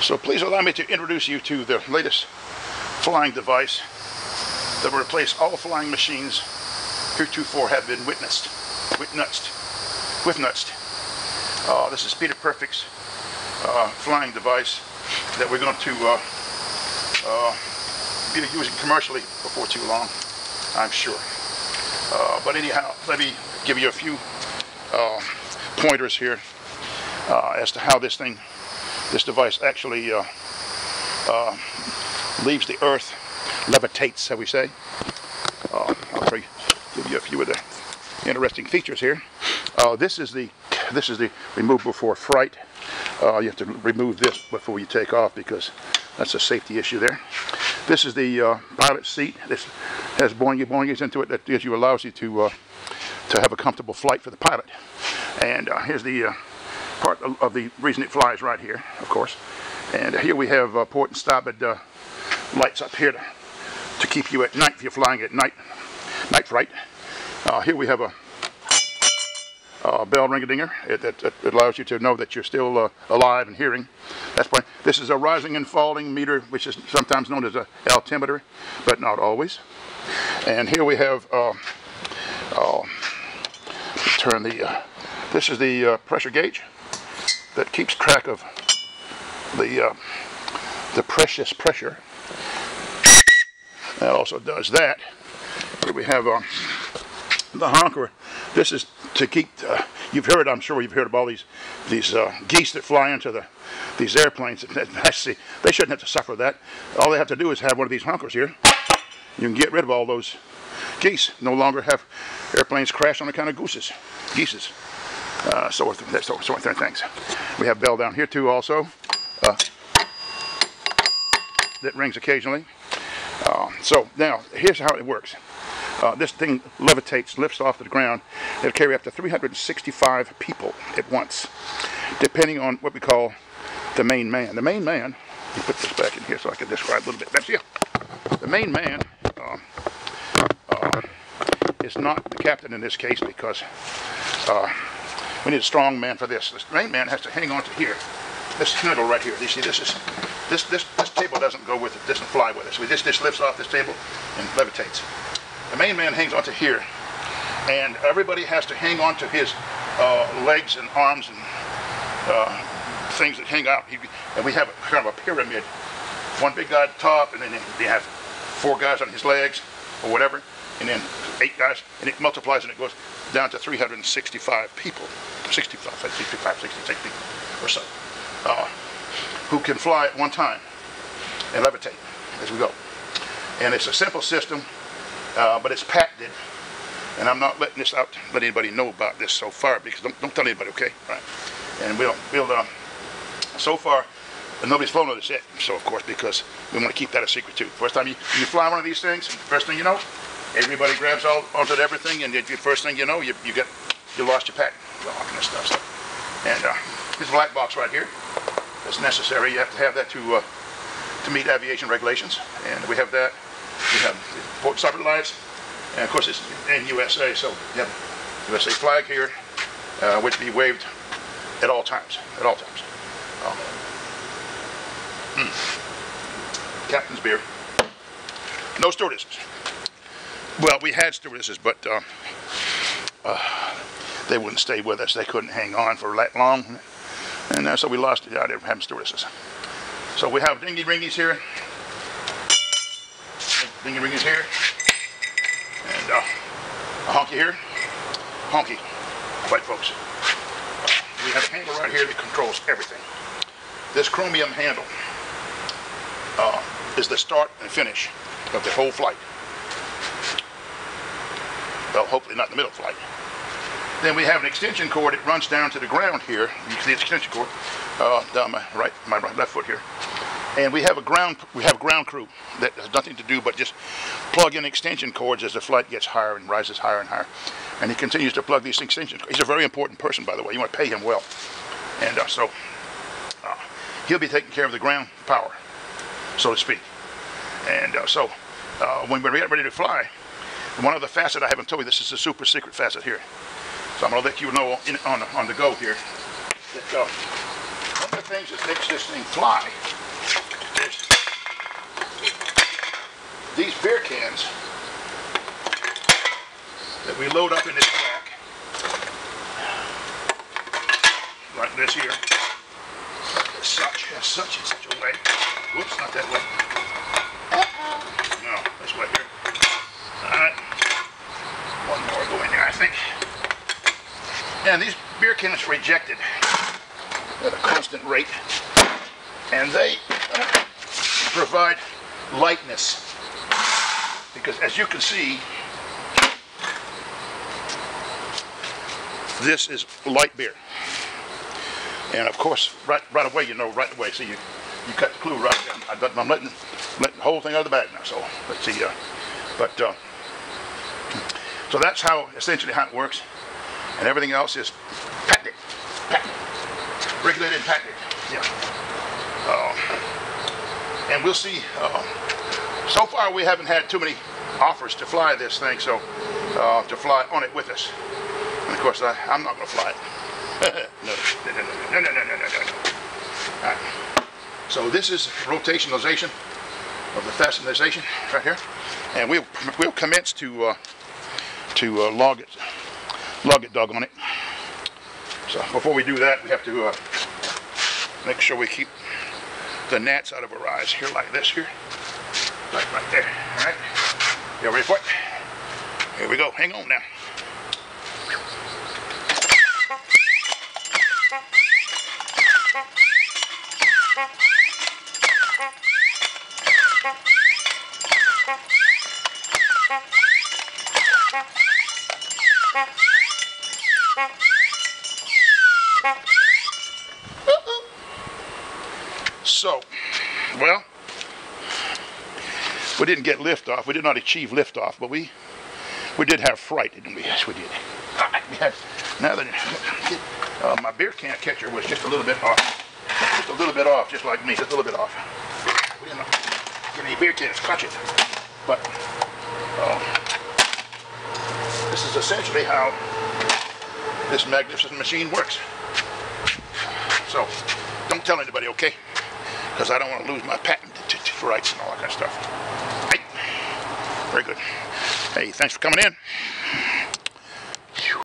So please allow me to introduce you to the latest flying device that will replace all flying machines heretofore have been witnessed, witnessed, witnessed. Uh, this is Peter Perfect's uh, flying device that we're going to uh, uh be using commercially before too long, I'm sure. Uh, but anyhow, let me give you a few uh, pointers here as to how this thing this device actually uh, uh, leaves the earth, levitates, shall we say. Uh, I'll try give you a few of the interesting features here. Uh, this is the this is the remove before flight. Uh, you have to remove this before you take off because that's a safety issue there. This is the uh, pilot seat. This has boingy boingies into it that gives you allows you to to have a comfortable flight for the pilot. And here's the part of, the reason it flies right here, of course. And here we have uh, port and starboard uh, lights up here to, to, keep you at night if you're flying at night, night flight. Uh, here we have a, a bell ring-a-dinger that, allows you to know that you're still uh, alive and hearing. That's why this is a rising and falling meter, which is sometimes known as a altimeter, but not always. And here we have, uh, uh, turn the, this is the pressure gauge that keeps track of the uh, the precious pressure. That also does that. Here we have uh, the honker. This is to keep. Uh, you've heard, I'm sure you've heard of all these these uh, geese that fly into the these airplanes. See, they shouldn't have to suffer that. All they have to do is have one of these honkers here. You can get rid of all those geese. No longer have airplanes crash on account of gooses, geeses uh, so, so, so things. We have bell down here too also. Uh, that rings occasionally. Uh, so now, here's how it works. Uh, this thing levitates, lifts off the ground. It'll carry up to 365 people at once, depending on what we call the main man. The main man, you put this back in here so I can describe a little bit. That's you. The main man uh, uh, is not the captain in this case because uh, we need a strong man for this. This main man has to hang on to here. This handle right here. You see, this is this this this table doesn't go with it. Doesn't fly with it. So this this lifts off this table and levitates. The main man hangs onto here, and everybody has to hang on to his uh, legs and arms and uh, things that hang out. And we have a, kind of a pyramid. One big guy at the top, and then they have four guys on his legs or whatever, and then eight guys, and it multiplies and it goes down to 365 people, 65, 65, 66 people or so, uh, who can fly at one time and levitate as we go. And it's a simple system, uh, but it's patented. And I'm not letting this out, let anybody know about this so far, because don't, don't tell anybody, okay? Right. And we'll, we'll uh, so far, nobody's flown this yet, so of course, because we want to keep that a secret too. First time you, you fly one of these things, first thing you know, everybody grabs all onto everything, and the first thing you know, you, you get you lost your patent, all kind of stuff. So, and uh, this black box right here that's necessary. You have to have that to uh, to meet aviation regulations, and we have that. We have port starboard lights, and of course it's in USA, so you have USA flag here, uh, which be waved at all times. At all times. Oh. Mm. Captain's beer. No stewardesses. Well, we had stewardesses, but uh, uh, they wouldn't stay with us. They couldn't hang on for that long. And uh, so we lost it out of having stewardesses. So we have dinghy ringies here. Dinghy ringies here. And uh, a honky here. Honky. White folks. we have a handle right here that controls everything. This chromium handle uh, is the start and finish of the whole flight. Well, hopefully not the middle flight. Then we have an extension cord. It runs down to the ground here. You can see the extension cord uh, down my right, my right, left foot here. And we have a ground, we have ground crew that has nothing to do but just plug in extension cords as the flight gets higher and rises higher and higher. And he continues to plug these extension cords. He's a very important person, by the way. You want to pay him well. And uh, so uh, he'll be taking care of the ground power, so to speak. And uh, so uh, when we're ready to fly, one other facet I haven't told you, this is a super secret facet here. So I'm going to let you know on, on the go here. That, uh, one of the things that makes this thing fly is these beer cans that we load up in this rack, like this here, as such, as such, in such a way. Whoops, not that way. No, this way here. All right. One more go in there, I think. And these beer cans rejected at a constant rate, and they provide lightness. Because as you can see, this is light beer. And of course, right right away, you know right away. See, you, you cut the clue right down. I, I'm letting, letting the whole thing out of the bag now. So let's see. Uh, but uh, so that's how essentially how it works, and everything else is patented, patented, regulated and patented. Yeah. Uh, and we'll see. Uh, so far, we haven't had too many offers to fly this thing, so uh, to fly on it with us. And of course, I, I'm not going to fly it. no, no, no, no, no, no, no, no, no. All right. So this is rotationalization of the fastenization right here, and we'll we'll commence to uh, to uh, log it log it dog on it. So before we do that, we have to uh, make sure we keep the gnats out of our eyes here, like this here, like right there. All right. Y'all ready for it? Here we go. Hang on now. So, well, we didn't get liftoff. We did not achieve liftoff, but we we did have fright, didn't we? Yes, we did. We had, now that uh, my beer can catcher was just a little bit off, just a little bit off, just like me, just a little bit off. We didn't get any beer cans clutch it, but uh, this is essentially how this magnificent machine works. So, don't tell anybody, okay? Because I don't want to lose my patent rights and all that kind of stuff. Right? Very good. Hey, thanks for coming in.